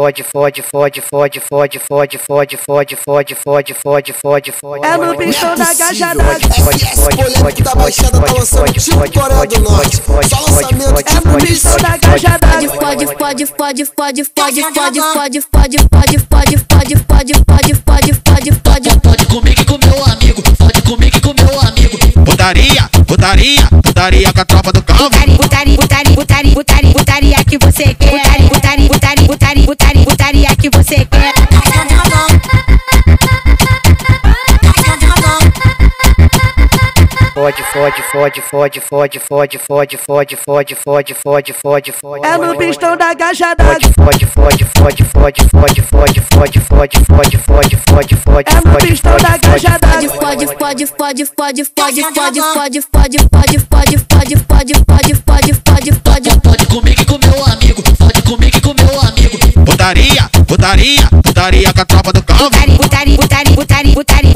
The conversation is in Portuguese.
fode, fode, fode, fode, fode, fode, fode, fode, fode, fode, fode, fode, fode. É no pistão da cajada. FS polêmico da baixada tá lançando tipo Coreia do Norte. Só lançamento É no pistão da cajada. Pode, pode, pode, pode, pode, pode, pode, pode, pode, pode, pode, pode, pode, pode, pode, pode, pode. Pode comigo e com meu amigo, pode comigo e com meu amigo. Putaria, putaria, putaria com a tropa do calvo. Putaria, putaria, Fode, fode, fode, fode, fode, fode, fode, fode, fode, fode, fode, fode, fode. É no pistão da cajada. Fode, fode, fode, fode, fode, fode, fode, fode, fode, fode, fode, fode, É no fode, pistão da cajada. Pode, pode, pode, pode, pode, pode, pode, pode, pode, pode, pode, pode, pode, pode, pode, pode, pode. Pode comigo e com meu amigo, pode comigo e com meu amigo. Putaria, putaria, putaria com a tropa do calvo. Putaria, putaria,